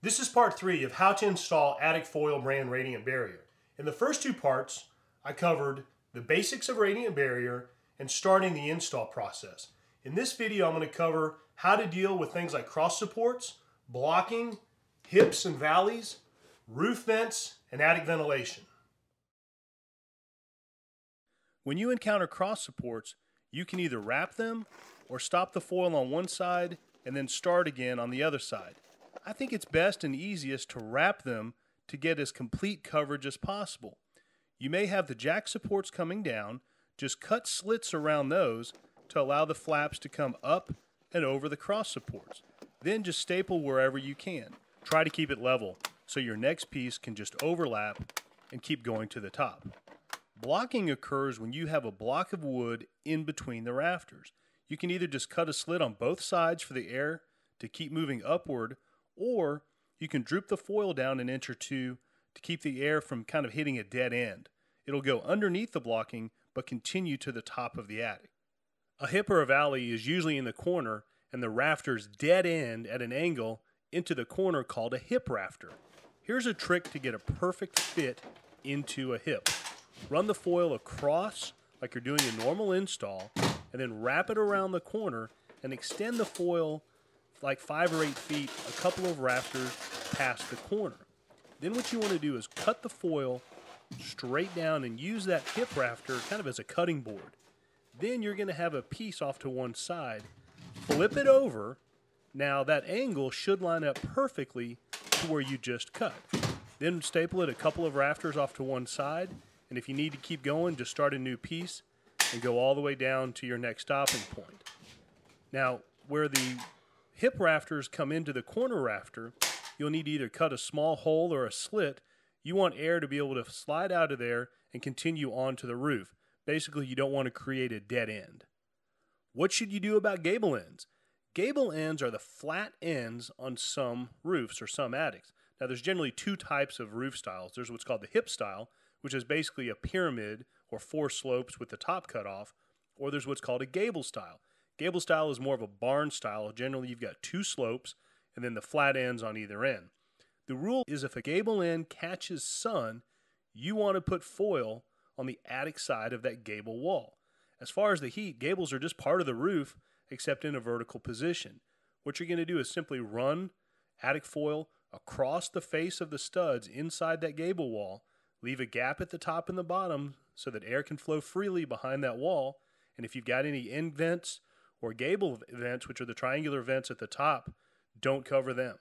This is part three of how to install Attic Foil brand radiant barrier. In the first two parts, I covered the basics of radiant barrier and starting the install process. In this video, I'm going to cover how to deal with things like cross supports, blocking, hips and valleys, roof vents, and attic ventilation. When you encounter cross supports, you can either wrap them or stop the foil on one side and then start again on the other side. I think it's best and easiest to wrap them to get as complete coverage as possible. You may have the jack supports coming down, just cut slits around those to allow the flaps to come up and over the cross supports. Then just staple wherever you can. Try to keep it level so your next piece can just overlap and keep going to the top. Blocking occurs when you have a block of wood in between the rafters. You can either just cut a slit on both sides for the air to keep moving upward or you can droop the foil down an inch or two to keep the air from kind of hitting a dead end. It'll go underneath the blocking but continue to the top of the attic. A hip or a valley is usually in the corner and the rafters dead end at an angle into the corner called a hip rafter. Here's a trick to get a perfect fit into a hip. Run the foil across like you're doing a normal install and then wrap it around the corner and extend the foil like five or eight feet, a couple of rafters past the corner. Then what you want to do is cut the foil straight down and use that hip rafter kind of as a cutting board. Then you're going to have a piece off to one side. Flip it over. Now that angle should line up perfectly to where you just cut. Then staple it a couple of rafters off to one side. And if you need to keep going, just start a new piece and go all the way down to your next stopping point. Now, where the hip rafters come into the corner rafter, you'll need to either cut a small hole or a slit. You want air to be able to slide out of there and continue onto the roof. Basically, you don't want to create a dead end. What should you do about gable ends? Gable ends are the flat ends on some roofs or some attics. Now, there's generally two types of roof styles. There's what's called the hip style, which is basically a pyramid or four slopes with the top cut off, or there's what's called a gable style. Gable style is more of a barn style. Generally, you've got two slopes and then the flat ends on either end. The rule is if a gable end catches sun, you want to put foil on the attic side of that gable wall. As far as the heat, gables are just part of the roof except in a vertical position. What you're going to do is simply run attic foil across the face of the studs inside that gable wall, leave a gap at the top and the bottom so that air can flow freely behind that wall. And if you've got any end vents or gable vents, which are the triangular vents at the top, don't cover them.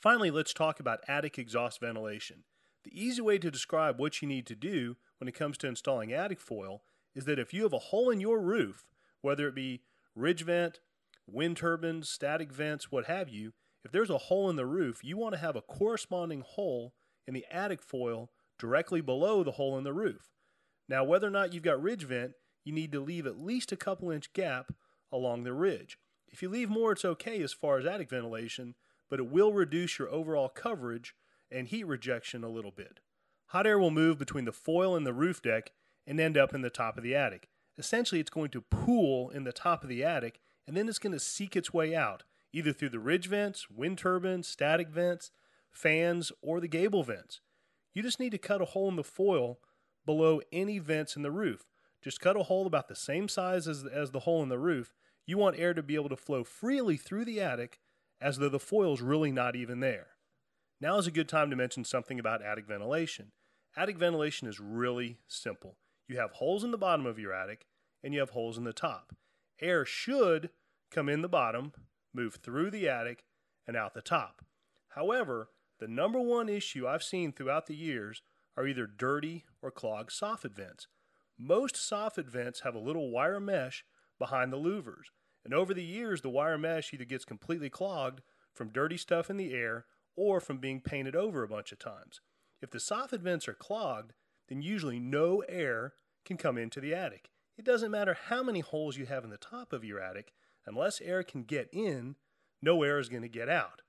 Finally, let's talk about attic exhaust ventilation. The easy way to describe what you need to do when it comes to installing attic foil is that if you have a hole in your roof, whether it be ridge vent, wind turbines, static vents, what have you, if there's a hole in the roof, you want to have a corresponding hole in the attic foil directly below the hole in the roof. Now, whether or not you've got ridge vent, you need to leave at least a couple inch gap along the ridge. If you leave more, it's okay as far as attic ventilation, but it will reduce your overall coverage and heat rejection a little bit. Hot air will move between the foil and the roof deck and end up in the top of the attic. Essentially, it's going to pool in the top of the attic and then it's going to seek its way out, either through the ridge vents, wind turbines, static vents, fans, or the gable vents. You just need to cut a hole in the foil below any vents in the roof. Just cut a hole about the same size as, as the hole in the roof. You want air to be able to flow freely through the attic as though the foil's really not even there. Now is a good time to mention something about attic ventilation. Attic ventilation is really simple. You have holes in the bottom of your attic and you have holes in the top. Air should come in the bottom, move through the attic, and out the top. However, the number one issue I've seen throughout the years are either dirty or clogged soffit vents. Most soffit vents have a little wire mesh behind the louvers, and over the years, the wire mesh either gets completely clogged from dirty stuff in the air or from being painted over a bunch of times. If the soffit vents are clogged, then usually no air can come into the attic. It doesn't matter how many holes you have in the top of your attic, unless air can get in, no air is going to get out.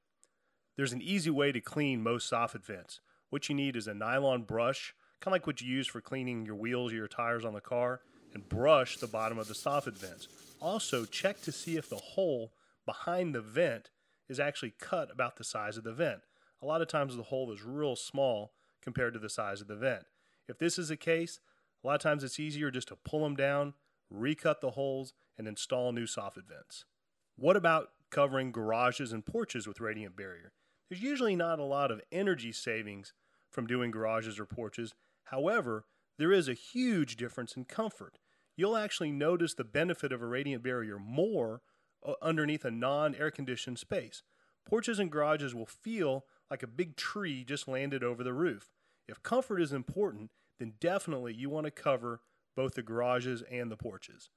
There's an easy way to clean most soffit vents. What you need is a nylon brush kind of like what you use for cleaning your wheels or your tires on the car, and brush the bottom of the soffit vents. Also, check to see if the hole behind the vent is actually cut about the size of the vent. a lot of times the hole is real small compared to the size of the vent. If this is the case, a lot of times it's easier just to pull them down, recut the holes, and install new soffit vents. What about covering garages and porches with radiant barrier? There's usually not a lot of energy savings from doing garages or porches. However, there is a huge difference in comfort. You'll actually notice the benefit of a radiant barrier more uh, underneath a non air conditioned space. Porches and garages will feel like a big tree just landed over the roof. If comfort is important, then definitely you want to cover both the garages and the porches.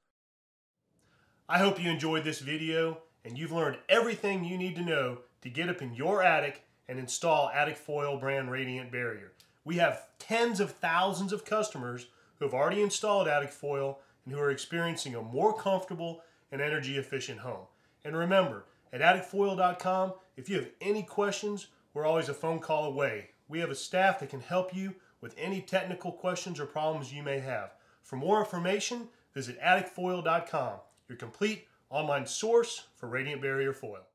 I hope you enjoyed this video and you've learned everything you need to know to get up in your attic and install Attic Foil brand radiant barrier. We have tens of thousands of customers who have already installed Attic Foil and who are experiencing a more comfortable and energy efficient home. And remember, at atticfoil.com, if you have any questions, we're always a phone call away. We have a staff that can help you with any technical questions or problems you may have. For more information, visit atticfoil.com, your complete online source for radiant barrier foil.